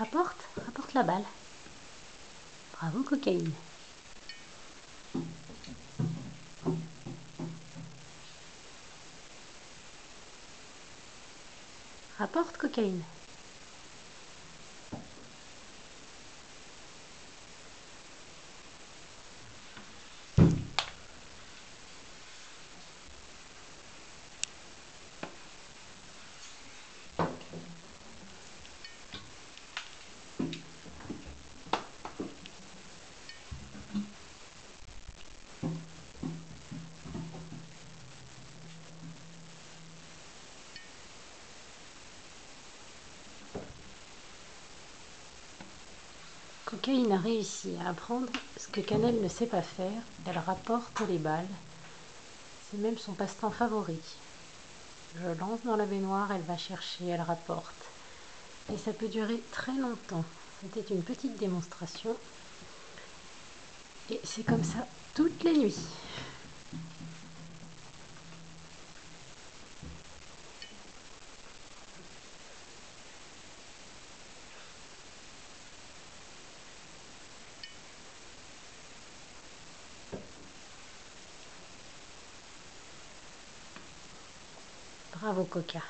Rapporte, rapporte la balle. Bravo, cocaïne. Rapporte, cocaïne. Cocaïne a réussi à apprendre ce que Cannelle ne sait pas faire. Elle rapporte les balles. C'est même son passe-temps favori. Je lance dans la baignoire, elle va chercher, elle rapporte. Et ça peut durer très longtemps. C'était une petite démonstration. Et c'est comme ça toutes les nuits. Bravo Coca.